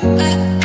I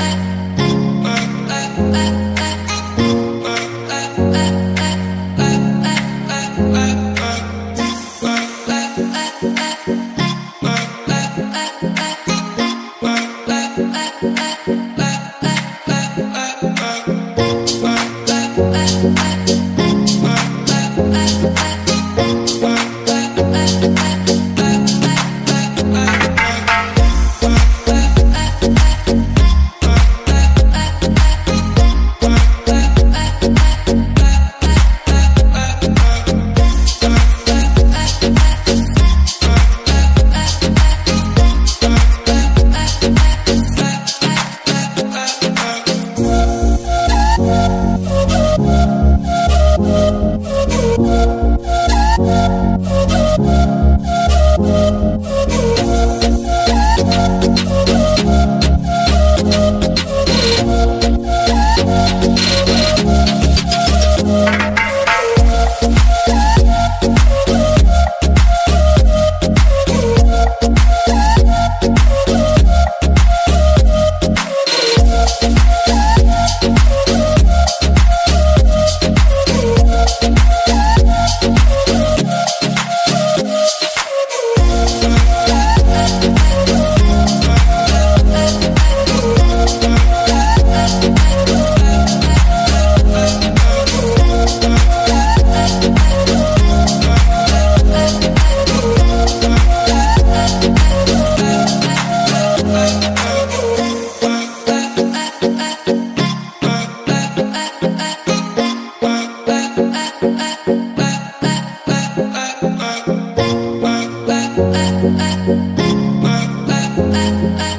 uh, uh.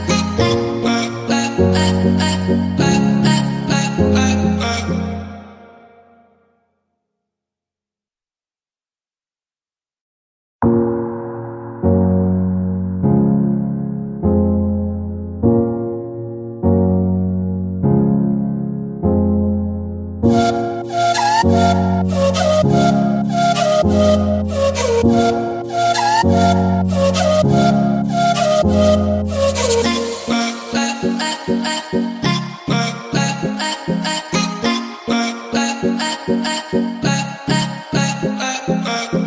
Bye.